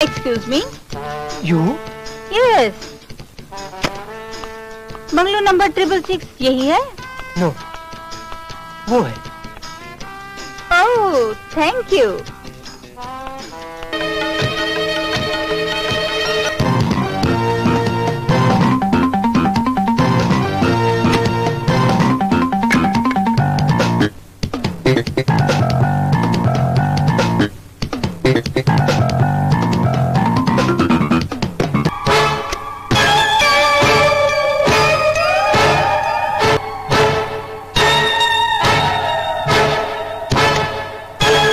Excuse me you yes bungalow number triple six यही है? No वो है। Oh thank you